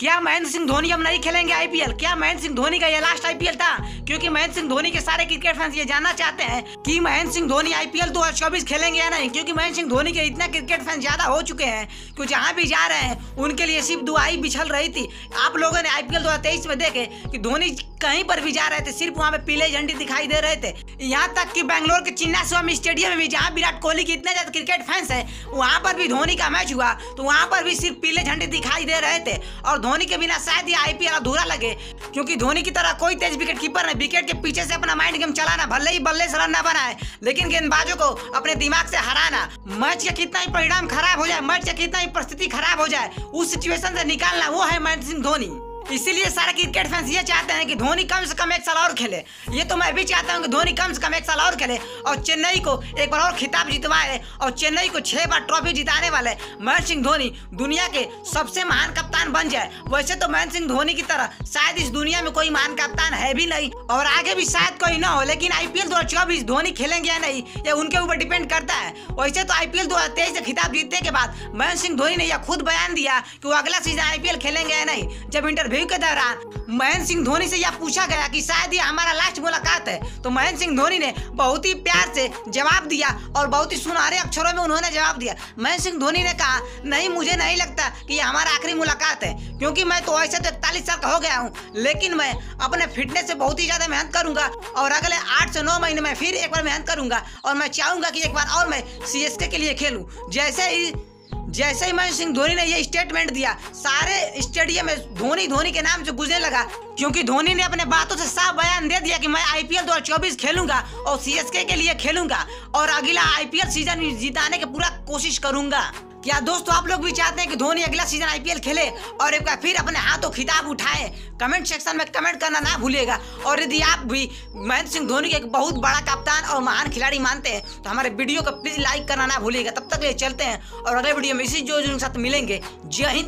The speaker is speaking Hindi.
क्या महेंद्र सिंह धोनी अब नहीं खेलेंगे आईपीएल क्या महेंद्र सिंह धोनी का ये लास्ट आईपीएल था? क्योंकि महेंद्र सिंह धोनी के सारे क्रिकेट फैंस ये जानना चाहते हैं कि महेंद्र सिंह धोनी आईपीएल 2024 खेलेंगे या नहीं, क्योंकि महेंद्र सिंह धोनी के इतना क्रिकेट फैंस ज़्यादा हो चुके हैं कि जहाँ भी जा रहे हैं, उनके लिए सिर्फ़ दुआई बिछल रही थी। आप लोगों ने आईपीएल दो हज़ार तेईस में देखे कि धोनी कहीं पर भी जा रहे थे, सिर्फ़ वहाँ पे पीले झंडी दिखाई दे रहे थे। यहाँ तक कि बैंगलोर के चिन्ना स्वामी स्टेडियम में भी, जहाँ विराट कोहली के इतने ज़्यादा क्रिकेट फैंस है, वहाँ पर भी धोनी का मैच हुआ तो वहाँ पर भी सिर्फ़ पीले झंडे दिखाई दे रहे थे। और धोनी के बिना शायद ये आईपीएल अधूरा लगे, क्योंकि धोनी की तरह कोई तेज विकेट कीपर नहीं विकेट के पीछे से अपना माइंड गेम चलाना, भले ही बल्ले से रन न बनाए, लेकिन गेंदबाजों को अपने दिमाग से हराना मैच का कितना ही परिणाम खराब हो जाए मैच का कितना ही परिस्थिति खराब हो जाए, उस सिचुएशन से निकालना, वो है महेंद्र सिंह धोनी। इसीलिए सारे क्रिकेट फैंस ये चाहते हैं कि धोनी कम से कम एक साल और खेले। ये तो मैं भी चाहता हूँ कि धोनी कम से कम एक साल और खेले और चेन्नई को एक बार और खिताब जितवाए और चेन्नई को छह बार ट्रॉफी जिताने वाले महेंद्र सिंह धोनी दुनिया के सबसे महान कप्तान बन जाए। वैसे तो महेंद्र सिंह धोनी की तरह शायद इस दुनिया में कोई महान कप्तान है भी नहीं और आगे भी शायद कोई ना हो, लेकिन आईपीएल दो धोनी खेलेंगे या नहीं, ये उनके ऊपर डिपेंड करता है। वैसे तो आईपीएल दो से खिताब जीतने के बाद महेंद्र सिंह धोनी ने यह खुद बयान दिया कि वो अगला सीज़न आईपीएल खेलेंगे या नहीं, जब इंटरव्यू के दौरान? महेंद्र सिंह धोनी से यह पूछा गया कि शायद ये हमारा लास्ट मुलाकात है। तो महेंद्र सिंह धोनी ने बहुत ही प्यार से जवाब दिया और बहुत ही सुनहरे अक्षरों में उन्होंने जवाब दिया। महेंद्र सिंह धोनी ने कहा, नहीं, मुझे नहीं लगता कि ये हमारा आखिरी मुलाकात है, क्योंकि मैं तो ऐसे तो इकतालीस साल का हो गया हूँ, लेकिन मैं अपने फिटनेस से बहुत ही ज़्यादा मेहनत करूँगा और अगले आठ से नौ महीने में फिर एक बार मेहनत करूँगा और मैं चाहूँगा कि एक बार और मैं सी के लिए खेलूं। जैसे ही जैसे ही महेंद्र सिंह धोनी ने ये स्टेटमेंट दिया, सारे स्टेडियम में धोनी धोनी के नाम से गुजरने लगा, क्योंकि धोनी ने अपने बातों से साफ़ बयान दे दिया कि मैं आईपीएल 2024 खेलूँगा और सीएसके के लिए खेलूँगा और अगला आईपीएल सीज़न जिताने की पूरा कोशिश करूँगा। क्या दोस्तों आप लोग भी चाहते हैं कि धोनी अगला सीज़न आईपीएल खेले और एक बार फिर अपने हाथों खिताब उठाए। कमेंट सेक्शन में कमेंट करना ना भूलिएगा। और यदि आप भी महेंद्र सिंह धोनी के एक बहुत बड़ा कप्तान और महान खिलाड़ी मानते हैं तो हमारे वीडियो को प्लीज़ लाइक करना ना भूलिएगा। तब तक ये चलते हैं और अगले वीडियो में इसी जो साथ मिलेंगे। जय हिंद।